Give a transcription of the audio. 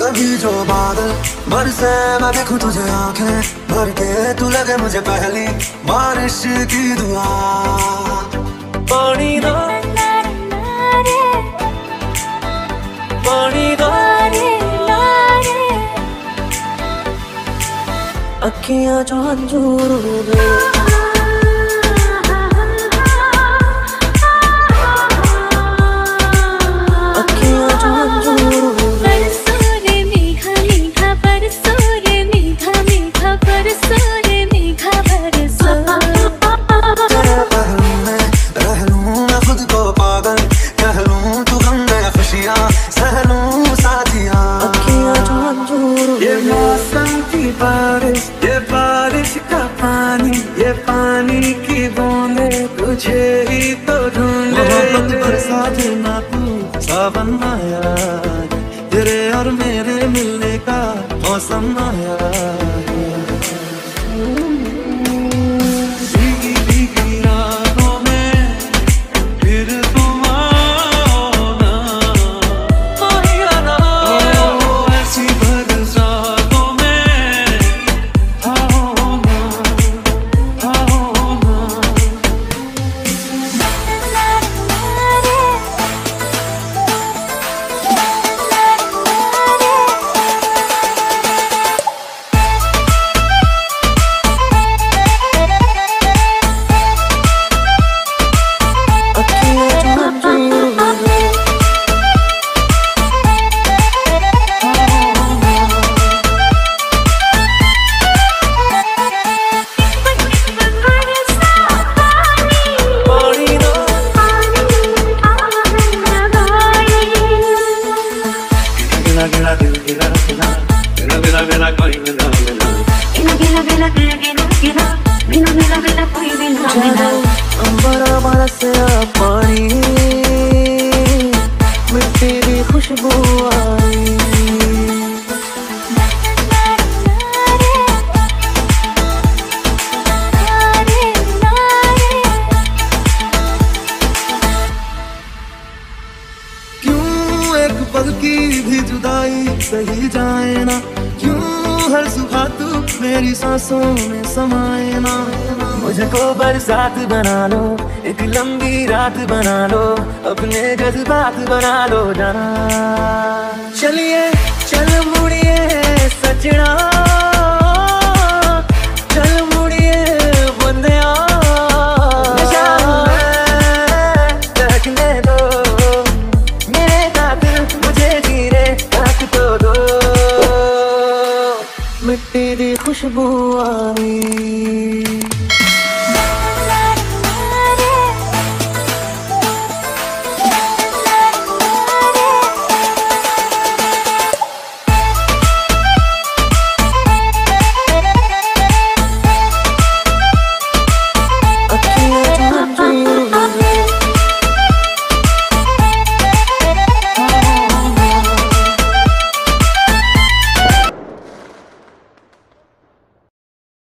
कभी जो बादल बरसे मैं देखूँ तुझे आँखें भर के, तू लगे मुझे पहली बारिश की दुआ। पानी दो। पानी दो। अखियाँ जो अंजूर बारिश ये पानी की बूंदे तुझे ही तो ढूंढे। मोहब्बत बरसात ना तू सावन आया। तेरे और मेरे मिलने का मौसम आया। अंबरा बरसे पानी मिट्टी की खुशबू आई। पल की भी जुदाई सही जाए ना। क्यों हर सुबह तू मेरी सांसों में समाए ना? मुझको बरसात बना लो, एक लंबी रात बना लो, अपने जज्बात बना लो जाना। चलिए, चल मुड़िए, सजना। तेरी खुशबू आई